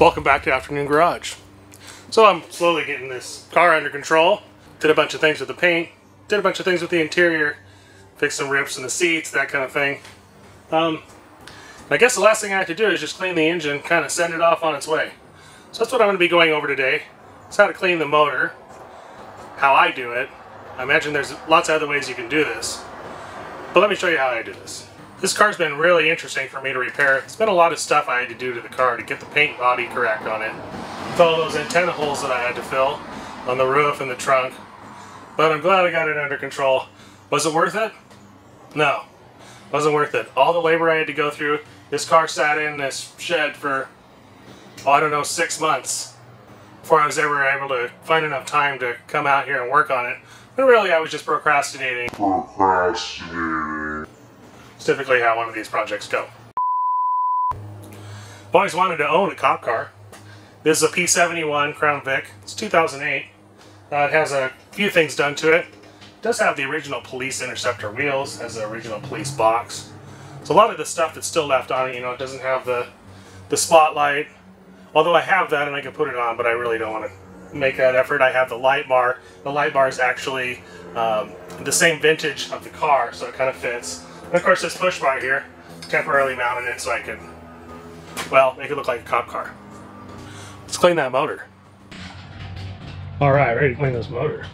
Welcome back to Afternoon Garage. So I'm slowly getting this car under control. Did a bunch of things with the paint. Did a bunch of things with the interior. Fixed some rips in the seats, that kind of thing. Um, I guess the last thing I have to do is just clean the engine, kind of send it off on its way. So that's what I'm going to be going over today. It's how to clean the motor, how I do it. I imagine there's lots of other ways you can do this. But let me show you how I do this. This car's been really interesting for me to repair. It's been a lot of stuff I had to do to the car to get the paint body correct on it. With all those antenna holes that I had to fill on the roof and the trunk. But I'm glad I got it under control. Was it worth it? No. Wasn't worth it. All the labor I had to go through. This car sat in this shed for, oh, I don't know, six months before I was ever able to find enough time to come out here and work on it. But really, I was just procrastinating. Procrastinating. Typically how one of these projects go. I've always wanted to own a cop car. This is a P71 Crown Vic. It's 2008. Uh, it has a few things done to it. It does have the original police interceptor wheels, has the original police box. So a lot of the stuff that's still left on it, you know, it doesn't have the, the spotlight. Although I have that and I can put it on, but I really don't want to make that effort. I have the light bar. The light bar is actually um, the same vintage of the car, so it kind of fits. And of course this push bar here, temporarily mounted it so I could, well, make it look like a cop car. Let's clean that motor. All right, ready to clean this motor.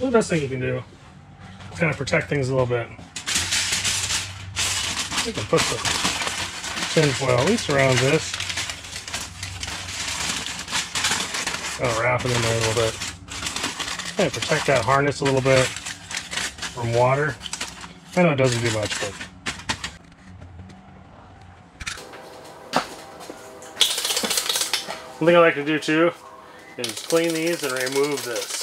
The best thing you can do is kind of protect things a little bit. You can put the tinfoil at least around this. Of wrap it in there a little bit. Kind of protect that harness a little bit from water. I know it doesn't do much, but One thing I like to do too is clean these and remove this.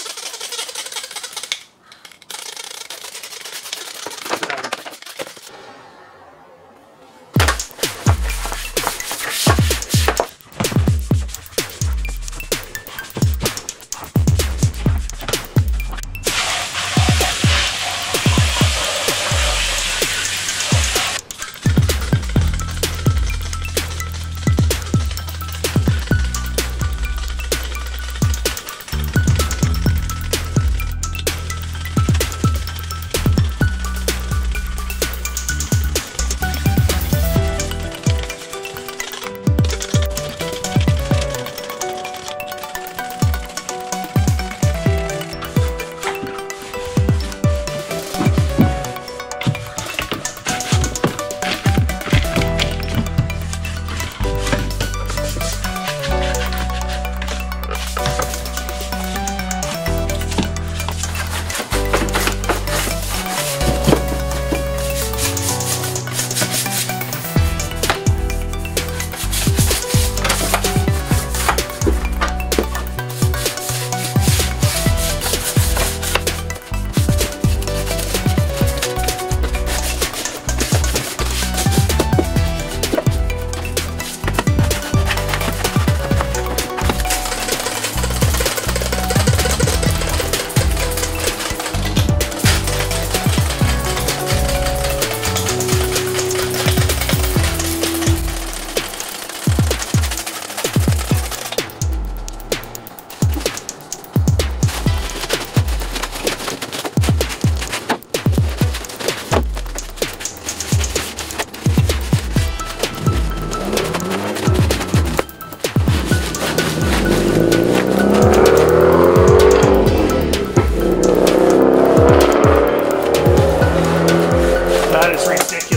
That's ridiculous.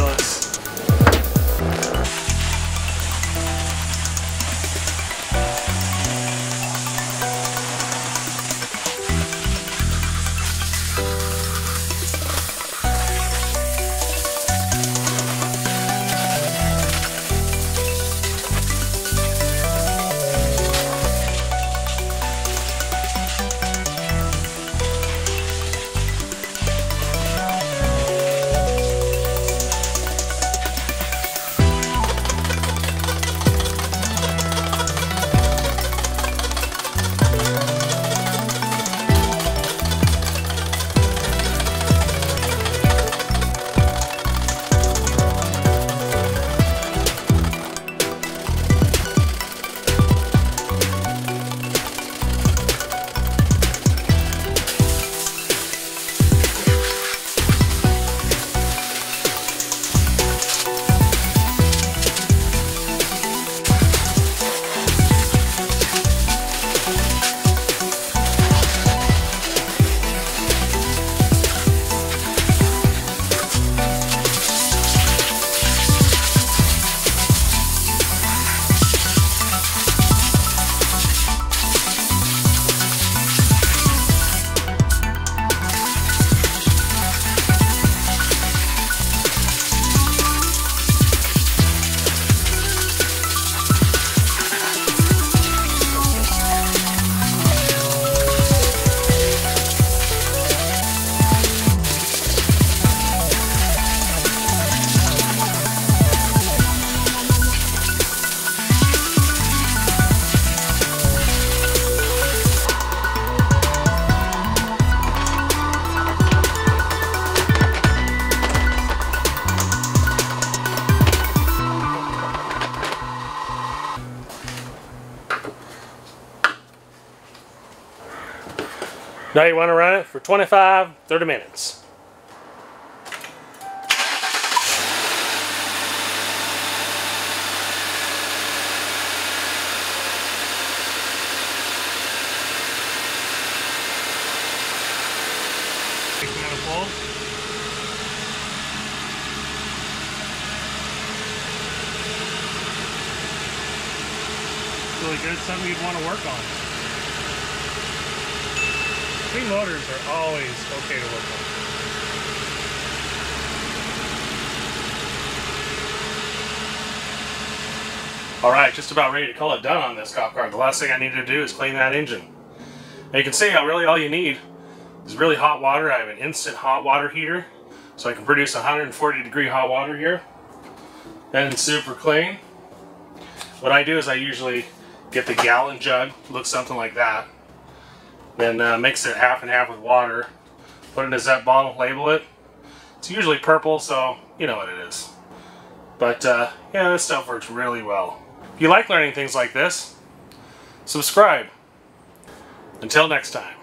Now you want to run it for 25, 30 minutes. Really good, something you'd want to work on. Clean motors are always okay to work on. Alright, just about ready to call it done on this cop car. The last thing I need to do is clean that engine. And you can see how really all you need is really hot water. I have an instant hot water heater, so I can produce 140 degree hot water here. And super clean. What I do is I usually get the gallon jug, looks something like that. Then uh, mix it half and half with water, put it in a Zep bottle, label it. It's usually purple, so you know what it is. But uh, yeah, this stuff works really well. If you like learning things like this, subscribe. Until next time.